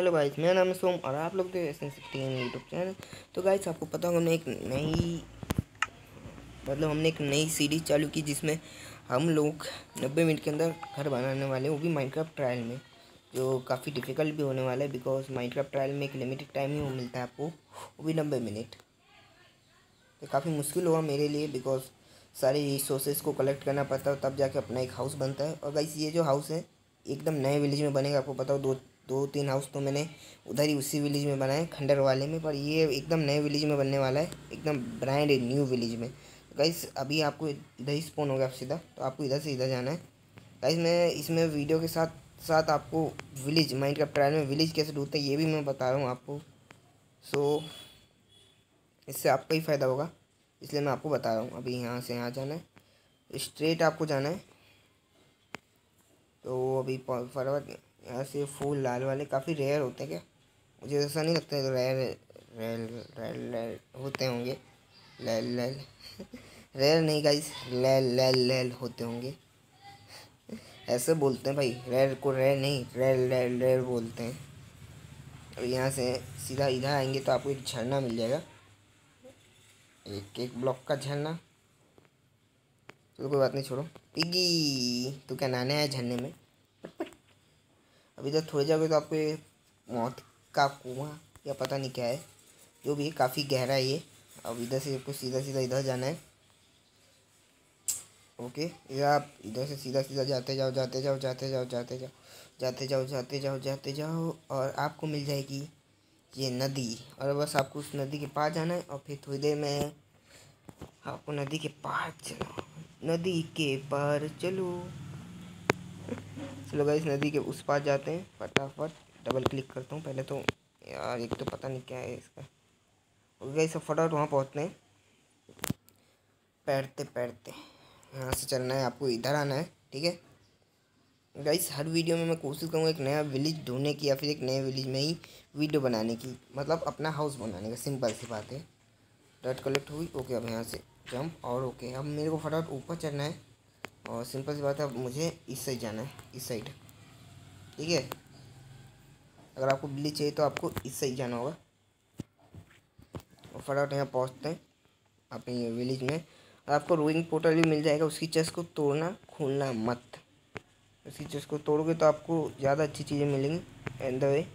Hello guys, मेरा नाम है सोम और आप लोग देख रहे हैं यूट्यूब चैनल। तो गाइस, आपको पता होगा, हमने एक नई मतलब हमने एक नई सीरीज़ चालू की जिसमें हम लोग नब्बे मिनट के अंदर घर बनाने वाले हैं, वो भी माइनक्राफ्ट ट्रायल में, जो काफ़ी डिफ़िकल्ट भी होने वाला है बिकॉज़ माइनक्राफ्ट ट्रायल में एक लिमिटेड टाइम ही वो मिलता है आपको, वो भी नब्बे मिनट। तो काफ़ी मुश्किल हुआ मेरे लिए बिकॉज़ सारे रिसोर्सेज को कलेक्ट करना पड़ता है तब जाके अपना एक हाउस बनता है। और गाइस, ये जो हाउस है, एकदम नए विलेज में बनेगा, आपको पता हो, दो दो तीन हाउस तो मैंने उधर ही उसी विलेज में बनाए, खंडर वाले में, पर ये एकदम नए विलेज में बनने वाला है, एकदम ब्रांड न्यू विलेज में। तो गाइस अभी आपको इधर ही स्पोन हो गया सीधा तो आपको इधर से इधर जाना है। गाइस मैं इसमें वीडियो के साथ साथ आपको विलेज माइंड का ट्रायल में विलेज कैसे ढूंढते हैं, ये भी मैं बता रहा हूँ आपको। सो इससे आपका ही फ़ायदा होगा, इसलिए मैं आपको बता रहा हूँ, अभी यहाँ से यहाँ जाना है। स्ट्रेट आपको जाना है। तो अभी फॉरवर्ड यहाँ से फूल लाल वाले काफ़ी रेयर होते हैं क्या? मुझे ऐसा नहीं लगता है रेयर रेल होते होंगे। लैल लैल। रेयर नहीं गाइस लैल लैल लैल होते होंगे। ऐसे बोलते हैं भाई रेयर को रेयर नहीं रेल रेल रेल बोलते हैं। और यहाँ से सीधा इधर आएँगे तो आपको एक झरना मिल जाएगा। एक एक ब्लॉक का झरना। चलो कोई बात नहीं, छोड़ो। पिगी तो क्या नहाने आया झरने में? अभी इधर थोड़े जाओगे तो आपको ये मौत का कुआँ या पता नहीं क्या है, जो भी काफ़ी गहरा है ये। अब इधर से आपको सीधा सीधा इधर जाना है। ओके, इधर आप इधर से सीधा सीधा जाते जाओ जाते जाओ जाते जाओ जाते जाओ जाते जाओ जाते जाओ जाते जाओ और आपको मिल जाएगी ये नदी। और बस आपको उस नदी के पार जाना है और फिर थोड़ी देर में आपको नदी के पार चलो। नदी के पार चलो। चलो इस नदी के उस पार जाते हैं। फटाफट डबल क्लिक करता हूँ। पहले तो यार, एक तो पता नहीं क्या है इसका। और गई सब फटाफट वहाँ पहुँचते हैं। पैरते पैरते। यहाँ से चलना है, आपको इधर आना है, ठीक है? गाइस हर वीडियो में मैं कोशिश करूँगा एक नया विलेज ढूँढने की या फिर एक नए विलेज में ही वीडियो बनाने की। मतलब अपना हाउस बनाने का सिंपल सी बात है। डट कलेक्ट हुई ओके अब यहाँ से जंप और ओके अब मेरे को फटाफट ऊपर चढ़ना है। और सिंपल सी बात है मुझे इस साइड जाना है, इस साइड ठीक है? अगर आपको बिल्ली चाहिए तो आपको इस साइड जाना होगा। और फटाफट यहाँ पहुँचते हैं अपने विलेज में। और आपको रोइंग पोर्टल भी मिल जाएगा, उसकी चेस्ट को तोड़ना खोलना मत। उसकी चेस्ट को तोड़ोगे तो आपको ज़्यादा अच्छी चीज़ें मिलेंगी। एंड द वे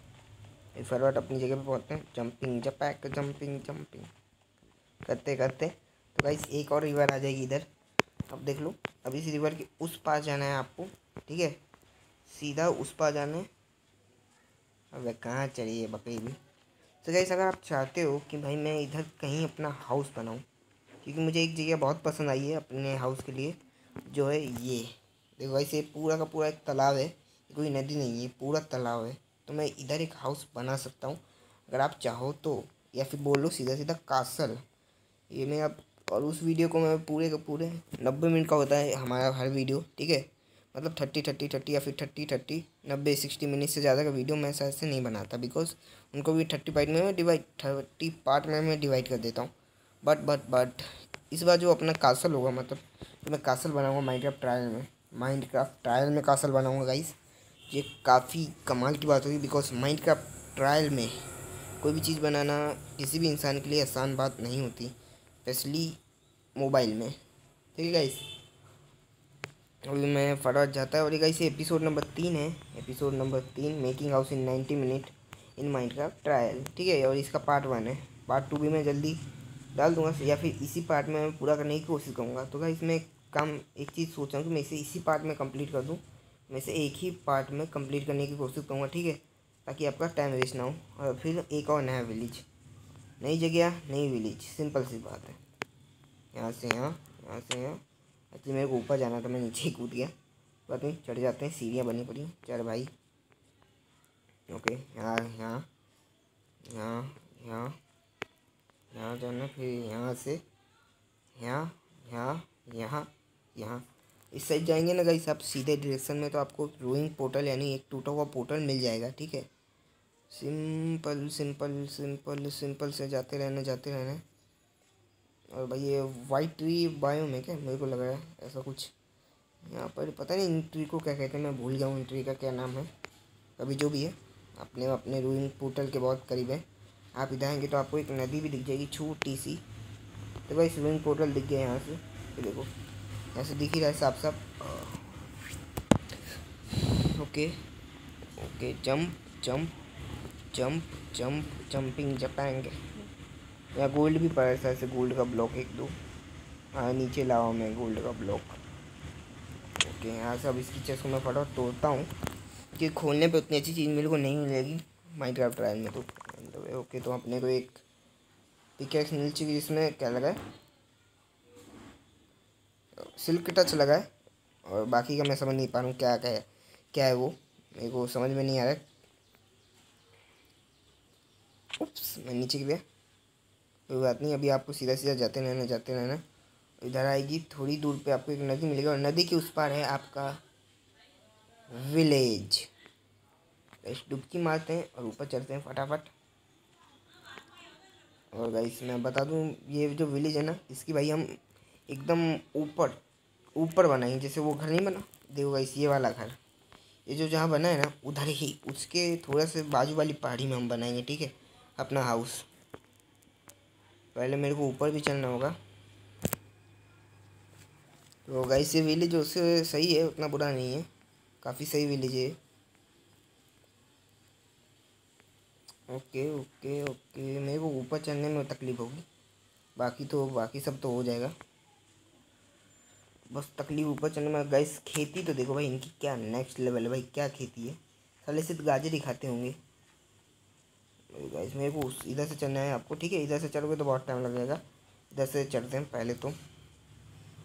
फटाफट अपनी जगह पे पहुँचते हैं। जंपिंग जपैक जंपिंग जंपिंग करते करते तो भाई एक और रिवर आ जाएगी इधर। अब देख लो, अब इस रिवर के उस पार जाना है आपको, ठीक है? सीधा उस पार जाना है। अब कहाँ चलिए बकरी भी? तो गैस अगर आप चाहते हो कि भाई मैं इधर कहीं अपना हाउस बनाऊँ, क्योंकि मुझे एक जगह बहुत पसंद आई है अपने हाउस के लिए, जो है ये। देखो वैसे पूरा का पूरा एक तालाब है, कोई नदी नहीं है पूरा तालाब है। तो मैं इधर एक हाउस बना सकता हूँ, अगर आप चाहो तो। या फिर बोलो सीधा सीधा कासल। ये मैं अब और उस वीडियो को मैं पूरे के पूरे नब्बे मिनट का होता है हमारा हर वीडियो, ठीक है? मतलब थर्टी थर्टी थर्टी या फिर थर्टी थर्टी, नब्बे, सिक्सटी मिनट से ज़्यादा का वीडियो मैं ऐसा ऐसे नहीं बनाता बिकॉज़ उनको भी थर्टी पार्ट में डिवाइड थर्टी पार्ट में मैं डिवाइड कर देता हूँ। बट बट बट इस बार जो अपना कासल होगा मतलब मैं कासल बनाऊँगा माइंड क्राफ्ट ट्रायल में माइंड क्राफ्ट ट्रायल में कासल बनाऊँगा गाइस ये काफ़ी कमाल की बात होगी बिकॉज़ माइंड क्राफ्ट ट्रायल में कोई भी चीज़ बनाना किसी भी इंसान के लिए आसान बात नहीं होती। स्पेशली मोबाइल में। ठीक है गाइस अभी मैं फटाफट जाता है और ये गाइस एपिसोड नंबर तीन है। एपिसोड नंबर तीन making house in ninety minute in mind का ट्रायल ठीक है, और इसका पार्ट वन है। पार्ट टू भी मैं जल्दी डाल दूँगा, या फिर इसी पार्ट में मैं पूरा करने की कोशिश करूँगा। तो गाइस मैं काम, एक चीज़ सोच रहा हूँ कि मैं इसे इसी पार्ट में कंप्लीट कर दूँ। मैं इसे एक ही पार्ट में कंप्लीट करने की कोशिश करूँगा, ठीक है? ताकि आपका टाइम वेस्ट ना हो। और फिर एक और नया विलेज नई जगह, नई विलेज सिंपल सी बात है। यहाँ से यहाँ यहाँ से यहाँ। एक्चुअली मेरे को ऊपर जाना था, मैं नीचे ही कूद गया। बात नहीं चढ़ जाते हैं, सीढ़ियाँ बनी पड़ी चल भाई। ओके, यहाँ यहाँ यहाँ यहाँ यहाँ जाना, फिर यहाँ से, यहाँ यहाँ यहाँ यहाँ। इस साइड जाएँगे ना गाइस आप सीधे डायरेक्शन में तो आपको रोइंग पोर्टल यानी एक टूटा हुआ पोर्टल मिल जाएगा, ठीक है? सिंपल सिंपल सिंपल सिंपल से जाते रहना जाते रहना। और भाई ये वाइट ट्री बायो में क्या? मेरे को लग रहा है ऐसा कुछ। यहाँ पर पता नहीं इन ट्री को क्या कहते हैं, मैं भूल गया हूँ, इन ट्री का क्या नाम है। अभी जो भी है, अपने अपने रूइंग पोर्टल के बहुत करीब है। आप इधर आएँगे तो आपको एक नदी भी दिख जाएगी, छोटी सी। तो भाई स्विमिंग पोर्टल दिख गया यहाँ से। ये देखो यहाँ से दिख ही रहा है साफ़ साफ़ okay okay jump jump jump jump, jumping जपाएँगे या गोल्ड भी पड़ा है ऐसे गोल्ड का ब्लॉक एक दो। हाँ नीचे लावा मैं गोल्ड का ब्लॉक। ओके, यहाँ से अब इसकी चेस्ट को मैं फटाफट तोड़ता हूँ। कि खोलने पे उतनी अच्छी चीज़ मेरे को नहीं मिलेगी माइंड क्राफ्ट ट्रायल में तो। ओके तो अपने को एक पिकेक्स मिल चुकी जिसमें क्या लगा है? सिल्क टच लगा है। और बाकी का मैं समझ नहीं पा रहा हूँ क्या क्या है क्या है वो? मेरे को समझ में नहीं आ रहा है। उप्स मैं नीचे गिर गया। कोई बात नहीं, अभी आपको सीधा सीधा जाते रहना जाते रहना। इधर आएगी, थोड़ी दूर पे आपको एक नदी मिलेगी और नदी के उस पार है आपका विलेज। डुबकी मारते हैं और ऊपर चढ़ते हैं फटाफट। और गाइस मैं बता दूँ, ये जो विलेज है ना, इसकी भाई हम एकदम ऊपर ऊपर बनाएँगे, जैसे वो घर नहीं बना। देखो गाइस ये वाला घर। ये जो जहाँ बना है ना, उधर ही, उसके थोड़ा से बाजू वाली पहाड़ी में हम बनाएँगे, ठीक है? अपना हाउस पहले मेरे को ऊपर भी चलना होगा। तो गाइस ये विलेज उससे सही है, उतना बुरा नहीं है। काफ़ी सही विलेज है ओके ओके ओके मेरे को ऊपर चलने में तकलीफ़ होगी। बाकी तो बाकी सब तो हो जाएगा। बस तकलीफ़ ऊपर चलने में गाइस खेती तो देखो भाई, इनकी क्या नेक्स्ट लेवल है भाई, क्या खेती है। साले सिर्फ़ गाजर ही खाते होंगे। गाइस मेरे को इधर से चढ़ना है आपको, ठीक है? इधर से चढ़ोगे तो बहुत टाइम लग जाएगा। इधर से चढ़ते हैं पहले तो।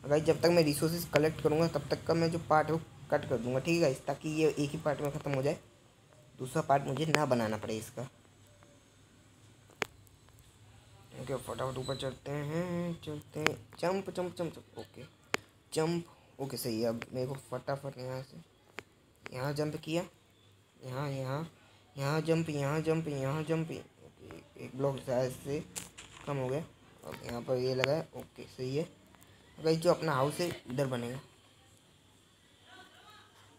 गाइस जब तक मैं रिसोर्सेज कलेक्ट करूँगा, तब तक का मैं जो पार्ट है वो कट कर दूँगा, ठीक है गाइस ताकि ये एक ही पार्ट में ख़त्म हो जाए। दूसरा पार्ट मुझे ना बनाना पड़े इसका। ओके फटाफट ऊपर चढ़ते हैं, चलते हैं। Jump jump jump jump okay jump okay सही है। अब मेरे को फटाफट यहाँ से यहाँ जंप किया। यहाँ यहाँ। यहाँ जंप यहाँ जंप यहाँ जंप एक ब्लॉक शायद से कम हो गया। अब यहाँ पर ये लगा है। ओके सही है। गाइस जो अपना हाउस है, इधर बनेगा।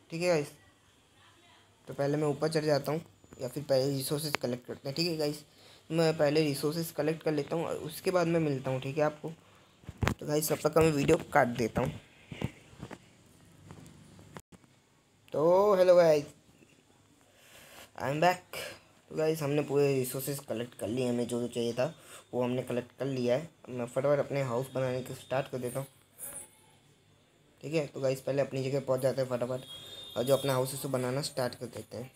ठीक है गाइस तो पहले मैं ऊपर चढ़ जाता हूँ, या फिर पहले रिसोर्सेज कलेक्ट करते हैं। ठीक है गाइस मैं पहले रिसोर्सेज कलेक्ट कर लेता हूँ, और उसके बाद मैं मिलता हूँ, ठीक है आपको? तो भाई सब तक का मैं वीडियो काट देता हूँ। तो hello guys I am back guys हमने पूरे रिसोर्सेज कलेक्ट कर लिए हमें जो जो चाहिए था, वो हमने कलेक्ट कर लिया है। मैं फटाफट अपने हाउस बनाने के स्टार्ट कर देता हूँ। ठीक है? तो गाइस पहले अपनी जगह पहुँच जाते हैं फटाफट। और जो अपना हाउस है, उसको बनाना स्टार्ट कर देते हैं।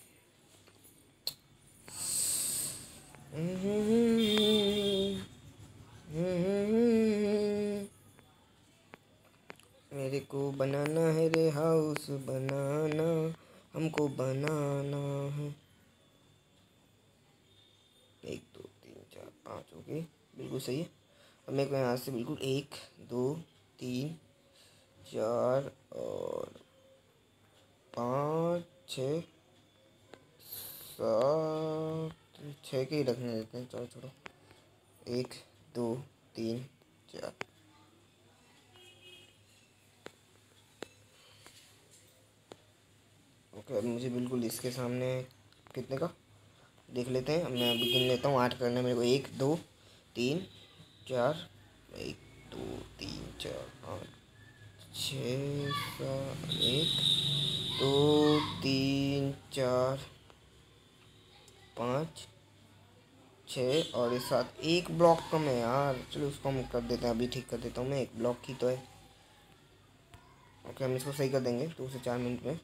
मेरे को बनाना है रे हाउस बनाना, हमको बनाना है एक दो तीन चार पाँच ओके, बिल्कुल सही है। अब मेरे को यहाँ से बिल्कुल एक, दो, तीन, चार और पाँच, छ, सात, छः के ही रखने देते हैं चलो छोड़ो एक, दो, तीन, चार। ओके, अब मुझे बिल्कुल इसके सामने कितने का? देख लेते हैं मैं अभी गिन लेता हूँ, आठ करने मेरे को, एक, दो तीन, चार, एक, दो, तीन, चार, पाँच, छ, सात, एक, दो, तीन, चार, पाँच, छः और इस साथ एक ब्लॉक कम है यार, चलो उसको हम कर देते हैं, अभी ठीक कर देता हूँ मैं, एक ब्लॉक की तो है। ओके, हम इसको सही कर देंगे, दो से चार मिनट में।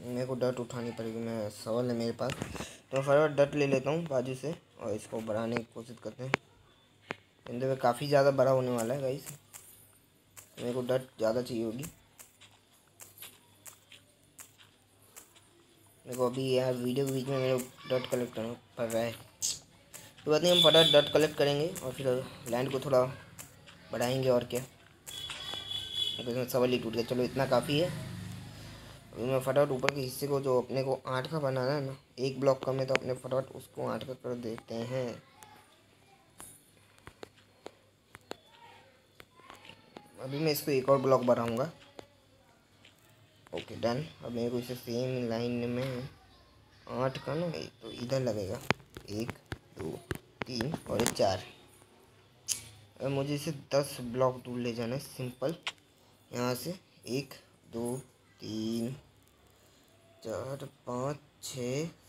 मेरे को डट उठानी पड़ेगी, मैं सवाल है मेरे पास। तो फटाफट डट ले लेता हूँ बाजू से और इसको बढ़ाने की कोशिश करते हैं। इंदर में काफ़ी ज़्यादा बड़ा होने वाला है गाइस मेरे को डट ज़्यादा चाहिए होगी। मेरे को अभी यार वीडियो के बीच में मेरे डॉट कलेक्ट करना पड़ रहा है। तो बात नहीं हम फटाफट डट कलेक्ट करेंगे और फिर लैंड को थोड़ा बढ़ाएँगे और क्या। सवाल ही टूट गया। चलो इतना काफ़ी है। मैं फटाफट ऊपर के हिस्से को जो अपने को आठ का बनाना है ना, एक ब्लॉक कम है तो अपने फटाफट उसको आठ का कर देते हैं। अभी मैं इसको एक और ब्लॉक बढ़ाऊँगा ओके डन अब मेरे को इसे सेम लाइन में आठ का ना तो इधर लगेगा। एक, दो, तीन और एक चार। अब मुझे इसे दस ब्लॉक दूर ले जाना है सिंपल यहाँ से एक, दो, तीन चार, पाँच, छ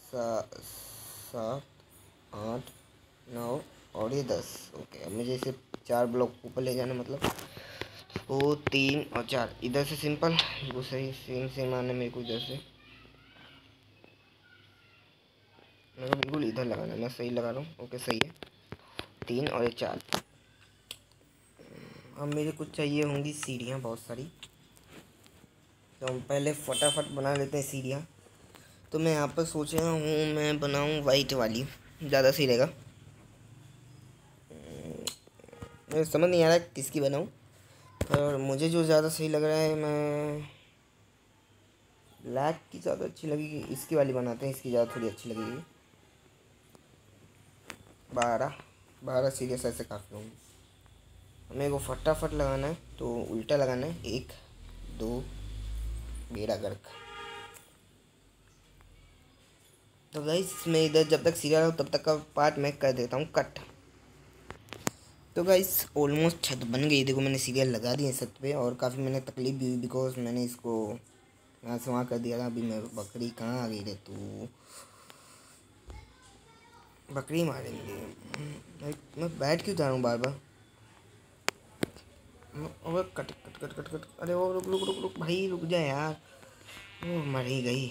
सात, आठ, नौ और ये दस। ओके, अब मुझे इसे चार ब्लॉक ऊपर ले जाना मतलब दो तीन और चार। इधर से सिंपल, बिल्कुल सही, सेम सेम आना मेरे को इधर से मेरे बिल्कुल इधर लगाना, मैं सही लगा रहा हूँ। ओके, सही है। तीन और एक चार। अब मेरे को चाहिए होंगी सीढ़ियाँ, बहुत सारी। तो हम पहले फटाफट बना लेते हैं सीढ़ियाँ। तो मैं यहाँ पर सोच रहा हूँ, मैं बनाऊँ वाइट वाली, ज़्यादा सही रहेगा। मुझे समझ नहीं आ रहा किसकी बनाऊँ, पर मुझे जो ज़्यादा सही लग रहा है, मैं ब्लैक की ज़्यादा अच्छी लगेगी, इसकी वाली बनाते हैं, इसकी ज़्यादा थोड़ी अच्छी लगेगी। बारह बारह सीरियस ऐसे काफ़ी होंगे हमें को फटाफट लगाना है तो उल्टा लगाना है, एक, दो बेड़ा गर्क तो गाइस मैं इधर जब तक सीरियल तब तक का पार्ट मैं कर देता हूँ कट तो गाइस ऑलमोस्ट छत बन गई। देखो, मैंने सीरियल लगा दिए छत पे और काफ़ी मैंने तकलीफ़ भी हुई बिकॉज़ मैंने इसको यहाँ से वहाँ कर दिया था। अभी मैं बकरी कहाँ आ गई रे तू? बकरी मारेंगे। मैं बैठ क्यों जा रहा हूँ बार बार और cut cut cut cut cut. अरे वो रुक रुक रुक रुक। भाई, रुक जा यार। वो मर ही गई।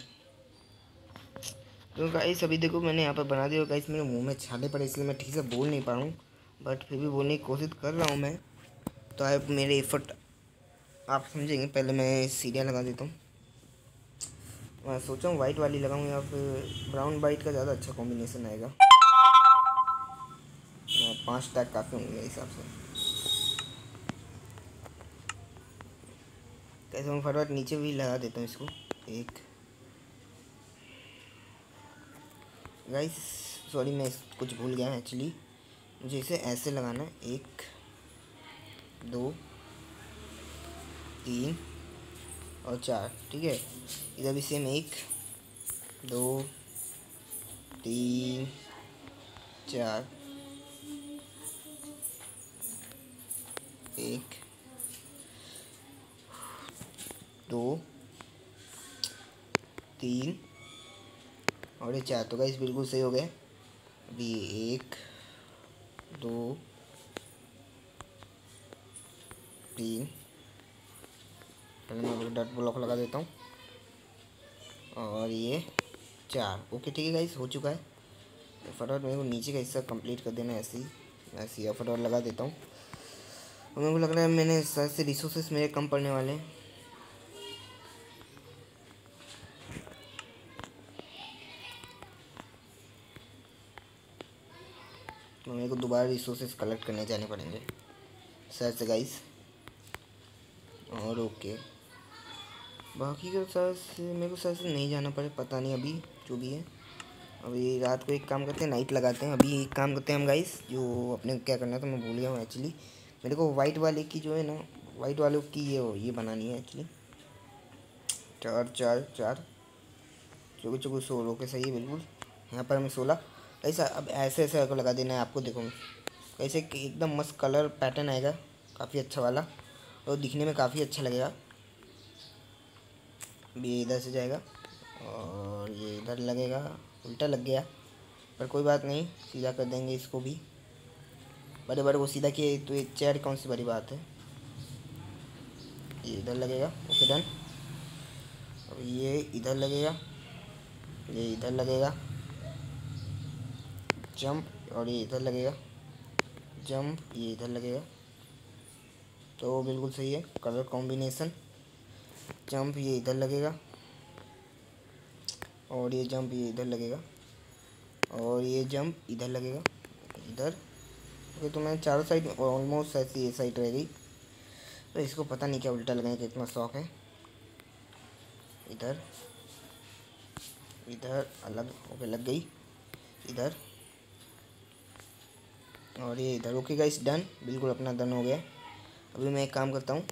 तो गाइस अभी देखो मैंने यहाँ पर बना दिया। गाइस मेरे मुँह में छाले पड़े, इसलिए मैं ठीक से बोल नहीं पा रहा हूँ। बट फिर भी बोलने की कोशिश कर रहा हूँ मैं। तो आप मेरे एफर्ट आप समझेंगे। पहले मैं सीरिया लगा देता हूँ। मैं सोचा हूँ वाइट वाली लगाऊँ या फिर ब्राउन वाइट का ज़्यादा अच्छा कॉम्बिनेशन आएगा। पाँच टैग काफ़ी होंगे हिसाब से। कैसे मैं फटाफट नीचे भी लगा देता हूँ इसको। एक। गाइस सॉरी मैं कुछ भूल गया एक्चुअली मुझे इसे ऐसे लगाना है। एक, दो, तीन और चार, ठीक है? इधर भी सेम एक, दो, तीन, चार, एक दो, तीन, और ये चार तो गाइस बिल्कुल सही हो गए। अभी एक, दो, तीन, पहले मैं डट ब्लॉक लगा देता हूँ। और ये चार ओके ठीक है गाइस हो चुका है। फटाफट मेरे को नीचे का हिस्सा कंप्लीट कर देना ऐसे ही। ऐसे ही फटाफट लगा देता हूँ। मेरे को लग रहा है मैंने शायद से रिसोर्सेस मेरे कम पड़ने वाले हैं। तो मेरे को दोबारा रिसोर्सेज कलेक्ट करने जाने पड़ेंगे। सर से गाइस और ओके बाकी का सर से, मेरे को सर से नहीं जाना पड़े, पता नहीं अभी जो भी है। अभी रात को एक काम करते हैं नाइट लगाते हैं। अभी एक काम करते हैं हम गाइस जो अपने क्या करना था, मैं भूल गया हूँ एक्चुअली मेरे को वाइट वाले की जो है ना वाइट वालों की ये हो ये बनानी है एक्चुअली चार चार चार। चौके चौके सोलह के सही है, बिल्कुल। यहाँ पर हमें सोलह। ऐसा, अब ऐसे ऐसे को लगा देना है आपको, देखो। कैसे एकदम मस्त कलर पैटर्न आएगा, काफ़ी अच्छा वाला, और दिखने में काफ़ी अच्छा लगेगा। ये इधर से जाएगा, और ये इधर लगेगा, उल्टा लग गया, पर कोई बात नहीं, सीधा कर देंगे इसको भी। बड़े बड़े, वो सीधा किए तो ये चेयर कौन सी बड़ी बात है? ये इधर लगेगा ओके डन और ये इधर लगेगा, ये इधर लगेगा। जंप और ये इधर लगेगा। जंप, ये इधर लगेगा। तो बिल्कुल सही है, कलर कॉम्बिनेशन जंप, ये इधर लगेगा। और ये जंप, ये इधर लगेगा। और ये जंप, इधर लगेगा। इधर। ओके तो मैं चारों साइड ऑलमोस्ट ऐसी ये साइड रह गई। तो इसको पता नहीं क्या उल्टा लगाने का इतना शौक है। इधर। इधर, अलग, ओके, लग गई। इधर। और ये इधर ओके गाइस डन बिल्कुल अपना डन हो गया। अभी मैं एक काम करता हूँ।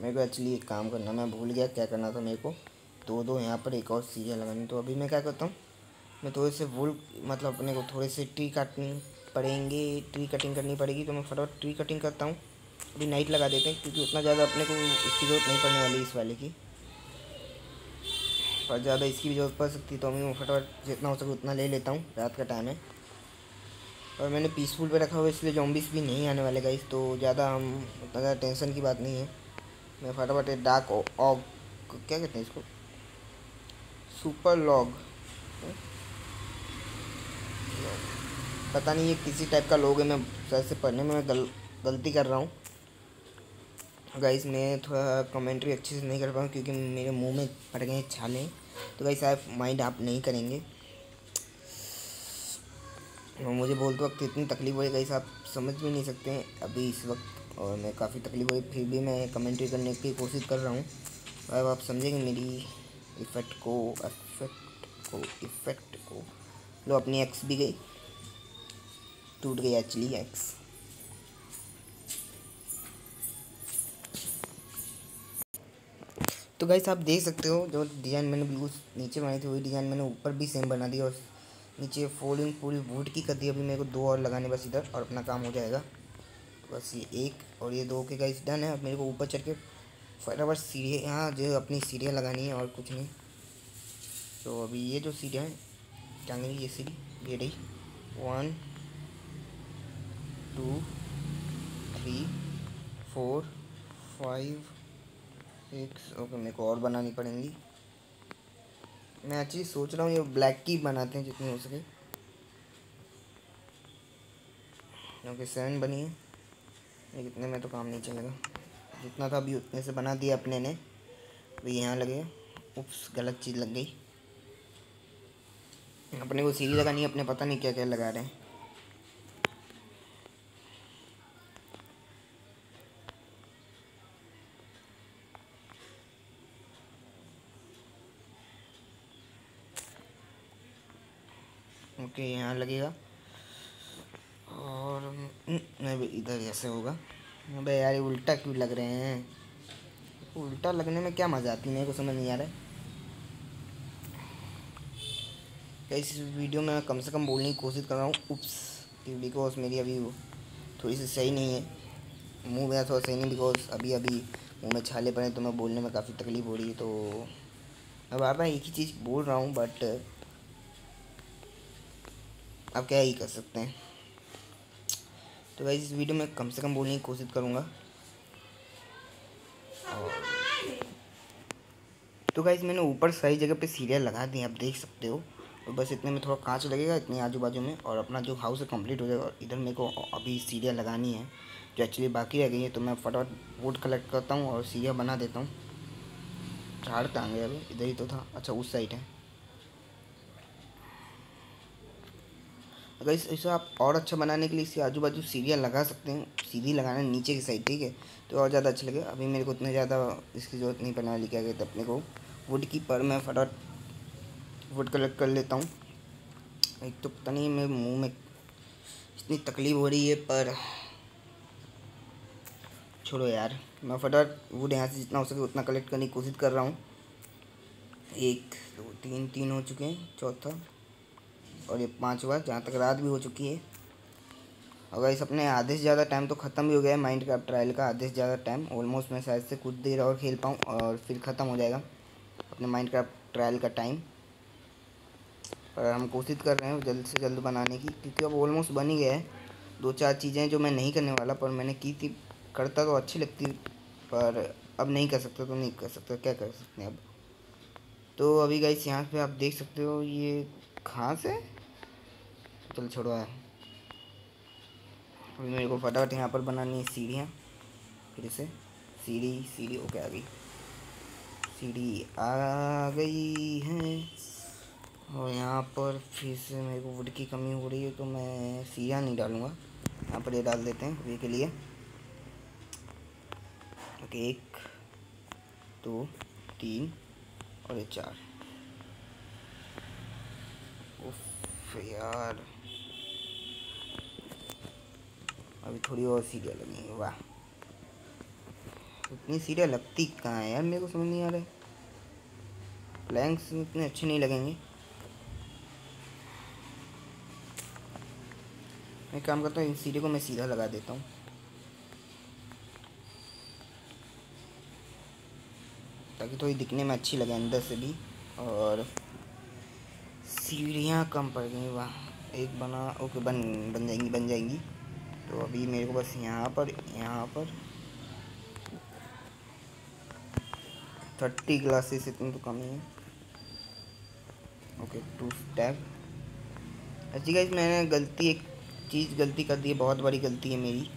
मेरे को एक्चुअली एक काम करना, मैं भूल गया क्या करना था मेरे को। दो दो, यहाँ पर एक और सीरियल लगानी। तो अभी मैं क्या करता हूँ, मैं थोड़े से वुल मतलब अपने को थोड़े से ट्री काटनी पड़ेंगे ट्री कटिंग करनी पड़ेगी। तो मैं फटाफट ट्री कटिंग करता हूँ। अभी नाइट लगा देते हैं, क्योंकि उतना ज़्यादा अपने को इसकी ज़रूरत नहीं पड़ने वाली इस वाले की। पर ज़्यादा इसकी भी ज़रूरत पड़ सकती तो मैं फटाफट जितना हो सके उतना ले लेता हूँ रात का टाइम है। और मैंने पीसफुल पे रखा हुआ इसलिए जॉम्बिस भी नहीं आने वाले गाइस तो ज़्यादा हम उतना ज़्यादा टेंशन की बात नहीं है। मैं फटाफट डार्क ऑग क्या कहते हैं इसको? सुपर लॉग पता नहीं ये किसी टाइप का लोग है मैं सर से पढ़ने मैं गल, गलती कर रहा हूँ। गाइस मैं थोड़ा कमेंट्री अच्छे से नहीं कर पाऊँ क्योंकि मेरे मुँह में पड़ गए छाले। तो गाइस आप माइंड आप नहीं करेंगे। मुझे बोलते वक्त इतनी तकलीफ़ हुई गाइस आप समझ भी नहीं सकते अभी इस वक्त। और मैं काफ़ी तकलीफ़ हुई फिर भी मैं कमेंट्री करने की कोशिश कर रहा हूँ। अब आप समझेंगे मेरी इफ़ेक्ट को इफ़ेक्ट को इफ़ेक्ट को। लो, अपनी एक्स भी गई। टूट गई एक्चुअली एक्स तो गाइस आप देख सकते हो, जो डिज़ाइन मैंने बिल्कुल नीचे बनाई थी, वही डिज़ाइन मैंने ऊपर भी सेम बना दिया और नीचे फोल्डिंग पूरी वुड की कर दी। अभी मेरे को दो और लगाने बस इधर और अपना काम हो जाएगा। बस ये एक और ये दो के गाइस डन है। अब मेरे को ऊपर चढ़ के फटाफट सीढ़ी यहाँ जो अपनी सीढ़ियाँ लगानी है और कुछ नहीं। तो अभी ये जो सीढ़ियाँ हैं टांगेंगे ये सीढ़ी, ये रही। One two three four five six okay मेरे को और बनानी पड़ेंगी। मैं अच्छी सोच रहा हूँ, ये ब्लैक की बनाते हैं जितनी हो सके। क्योंकि सेवन बनी है। इतने में तो काम नहीं चलेगा। जितना था अभी उतने से बना दिया अपने ने। अभी यहाँ लगे उप्स गलत चीज़ लग गई। अपने को सीढ़ी लगानी है, अपने पता नहीं क्या क्या लगा रहे हैं। ओके यहाँ लगेगा। और नहीं इधर जैसे होगा? अबे यार उल्टा क्यों लग रहे हैं? उल्टा लगने में क्या मज़ा आती है? मेरे को समझ नहीं आ रहा है। इस वीडियो में कम से कम बोलने की कोशिश कर रहा हूँ। उप्स बिकॉज़ मेरी अभी थोड़ी सी सही नहीं है। मुँह मेरा थोड़ा सही नहीं बिकॉज़ अभी अभी मुँह में छाले पड़े तो मैं बोलने में काफ़ी तकलीफ़ हो रही है तो मैं बार बार एक ही चीज़ बोल रहा हूँ बट आप क्या ही कर सकते हैं। तो भाई इस वीडियो में कम से कम बोलने की कोशिश करूँगा। तो गाइज़ मैंने ऊपर सही जगह पे सीरियल लगा दी आप देख सकते हो। और बस इतने में थोड़ा कांच लगेगा, इतने आजू बाजू में। और अपना जो हाउस है कंप्लीट हो जाएगा। इधर मेरे को अभी सीरियल लगानी है, जो एक्चुअली बाकी रह गई है तो मैं फटाफट वोट कलेक्ट करता हूँ और सीरियल बना देता हूँ। झाड़ टांगे अभी, इधर ही तो था। अच्छा उस साइड है। अगर इस, इसे आप और अच्छा बनाने के लिए इसे आजू बाजू सीढ़ियाँ लगा सकते हैं, सीढ़ी लगाना है नीचे की साइड, ठीक है? तो और ज़्यादा अच्छा लगे अभी मेरे को उतने ज़्यादा इसकी ज़रूरत नहीं पड़ने वाली, क्या कहते अपने को? वुड की, पर मैं फटाफट वुड कलेक्ट कर लेता हूँ। एक तो पता नहीं, मेरे मुँह में इतनी तकलीफ़ हो रही है, पर छोड़ो यार, मैं फटाफट वुड यहाँ से जितना हो सके उतना कलेक्ट करने की कोशिश कर रहा हूँ। एक, दो, तीन तीन हो चुके हैं, चौथा। और ये पाँच पाँचवा जहाँ तक रात भी हो चुकी है। अगर इस अपने आधे से ज़्यादा टाइम तो ख़त्म भी हो गया है माइंड क्राफ्ट ट्रायल का, आधे से ज़्यादा टाइम ऑलमोस्ट मैं शायद से कुछ देर और खेल पाऊँ और फिर ख़त्म हो जाएगा अपने माइंड क्राफ्ट ट्रायल का टाइम पर हम कोशिश कर रहे हैं जल्द से जल्द बनाने की, क्योंकि अब ऑलमोस्ट बन ही गया है। दो चार चीज़ें जो मैं नहीं करने वाला, पर मैंने की थी। करता तो अच्छी लगती पर अब नहीं कर सकता तो नहीं कर सकता, क्या कर सकते हैं अब? तो अभी गई यहाँ पे आप देख सकते हो, ये घास है। चल छोड़ो है अभी मेरे को फटाफट यहाँ पर बनानी है सीढ़ियाँ। फिर से। सीढ़ी सीढ़ी, ओके, आ गई। सीढ़ी आ गई है। और यहाँ पर फिर से मेरे को वुड की कमी हो रही है तो मैं सीढ़ियाँ नहीं डालूँगा। यहाँ पर ये डाल देते हैं अभी के लिए। ओके, एक, दो, तीन और ये चार। उफ, यार। अभी थोड़ी और सीरियल लगेंगे वाह। इतनी सीढ़ियाँ लगती कहाँ है यार, मेरे को समझ नहीं आ रहा है। प्लैंक्स इतने अच्छे नहीं लगेंगे। मैं काम करता हूँ, इन सीढ़ी को मैं सीधा लगा देता हूँ। ताकि थोड़ी दिखने में अच्छी लगे अंदर से भी, और सीढ़ियाँ कम पड़ गई, वाह। एक बना, ओके, बन बन जाएँगी बन जाएँगी। तो अभी मेरे को बस यहाँ पर यहाँ पर थर्टी ग्लासेस इतनी तो कम ही है। ओके टू स्टैक अच्छी गाइस मैंने गलती, एक चीज़ गलती कर दी है, बहुत बड़ी गलती है मेरी।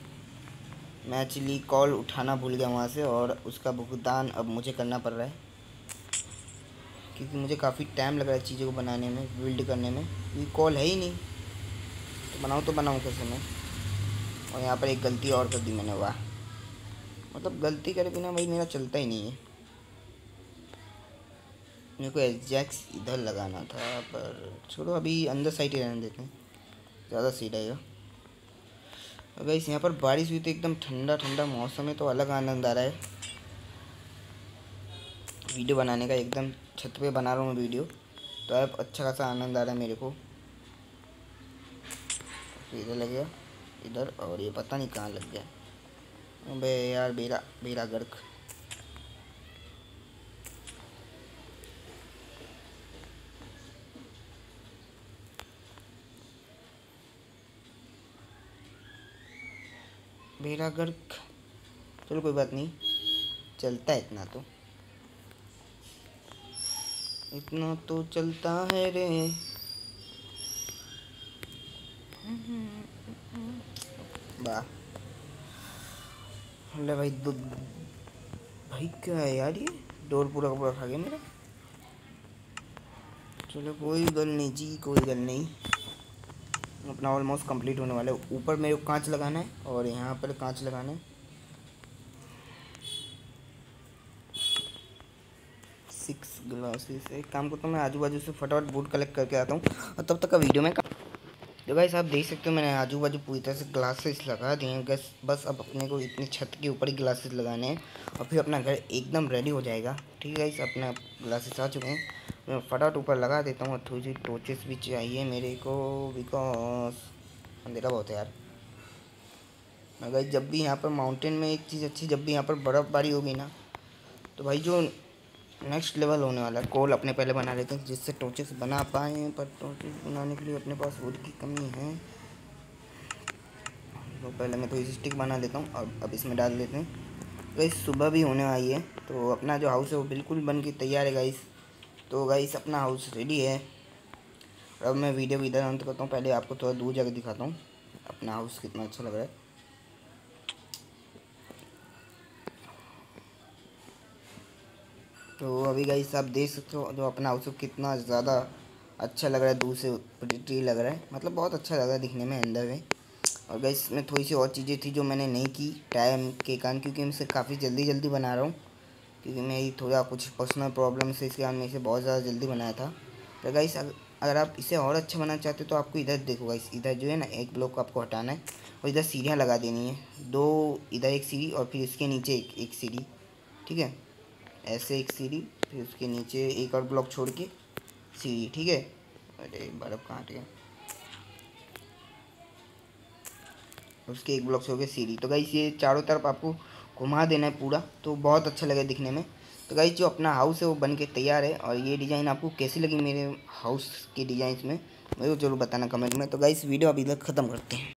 मैं एक्चुअली कॉल उठाना भूल गया वहाँ से और उसका भुगतान अब मुझे करना पड़ रहा है। क्योंकि मुझे काफ़ी टाइम लग रहा है चीज़ों को बनाने में बिल्ड करने में। क्योंकि कॉल है ही नहीं। तो बनाऊँ तो बनाऊँ कैसे मैं? और यहाँ पर एक गलती और कर दी मैंने, वाह। मतलब गलती करे बिना भाई मेरा चलता ही नहीं है। मेरे को एग्जैक्स इधर लगाना था, पर छोड़ो, अभी अंदर साइड ही रहने देते हैं। ज़्यादा सही रहेगा अगर इस यहाँ पर बारिश हुई तो एकदम ठंडा ठंडा मौसम है तो अलग आनंद आ रहा है। वीडियो बनाने का एकदम छत पे बना रहा हूँ वीडियो तो अब अच्छा खासा आनंद आ रहा है मेरे को। तो इधर लग गया इधर और ये पता नहीं कहाँ लग गया। अबे यार, बेरा बेरा गर्क। मेरा घर चलो कोई बात नहीं, चलता है इतना तो। इतना तो चलता है रे। वाह अरे भाई दो भाई क्या है यार ये? डोर पूरा पूरा खा गया मेरा। चलो कोई गल नहीं जी, कोई गल नहीं। अपना ऑलमोस्ट कंप्लीट होने वाला है। ऊपर मेरे को कांच लगाना है और यहाँ पर कांच लगाना है। सिक्स ग्लासेस एक काम करता हूँ, मैं आजू बाजू से फटाफट बूट कलेक्ट करके आता हूँ। और तब तक का वीडियो में तो भाई आप देख सकते हो मैंने आजू बाजू पूरी तरह से ग्लासेस लगा दिए हैं। बस बस अब अपने को इतनी छत के ऊपर ही ग्लासेस लगाने हैं और फिर अपना घर एकदम रेडी हो जाएगा। ठीक है इस अपना ग्लासेस आ चुके हैं। मैं फटाफट ऊपर लगा देता हूँ और थोड़ी सी टोचेस भी चाहिए मेरे को बिकॉज़ अंधेरा बहुत है यार। अगर जब भी यहाँ पर माउंटेन में एक चीज़ अच्छी, जब भी यहाँ पर बर्फ़बारी होगी ना तो भाई जो नेक्स्ट लेवल होने वाला है। कोल अपने पहले बना लेते हैं, जिससे टोचेस बना पाए पर टोचेस बनाने के लिए अपने पास वुड की कमी है। तो पहले मैं थोड़ी स्टिक बना लेता हूँ और अब इसमें डाल देते हैं। तो सुबह भी होने आई है तो अपना जो हाउस है वो बिल्कुल बन के तैयार है गाइस तो गाइस अपना हाउस रेडी है। अब मैं वीडियो भी इधर अंत करता हूँ, पहले आपको थोड़ा दूर जाकर दिखाता हूँ। अपना हाउस कितना अच्छा लग रहा है। तो अभी गाइस आप देख सकते हो जो अपना हाउस कितना ज़्यादा अच्छा लग रहा है, दूर से प्रिटी लग रहा है। मतलब बहुत अच्छा लग रहा है दिखने में अंदर में। और गाइस इसमें थोड़ी सी और चीज़ें थी जो मैंने नहीं की टाइम के कारण, क्योंकि मैं इसे काफ़ी जल्दी जल्दी बना रहा हूँ। क्योंकि मेरी थोड़ा कुछ पर्सनल प्रॉब्लम से, इसके कारण मैं इसे बहुत ज़्यादा जल्दी बनाया था। तो गाइस अगर आप इसे और अच्छा बनाना चाहते हो तो आपको इधर देखो गाइस इधर जो है ना, एक ब्लॉक आपको हटाना है और इधर सीढ़ियाँ लगा देनी है। दो, इधर एक सीढ़ी और फिर इसके नीचे एक एक सीढ़ी, ठीक है? ऐसे एक सीढ़ी फिर उसके नीचे एक और ब्लॉक छोड़ के सीढ़ी ठीक है? अरे बर्फ़ कहाँ गया उसके एक ब्लॉक छोड़ के सीढ़ी तो गाइस ये चारों तरफ़ आपको घुमा देना है पूरा तो बहुत अच्छा लगे दिखने में। तो गाइस जो अपना हाउस है, वो बन के तैयार है, और ये डिज़ाइन आपको कैसी लगी मेरे हाउस के डिज़ाइन में मेरे को ज़रूर बताना कमेंट में। तो गाइस वीडियो अभी तक ख़त्म करते हैं।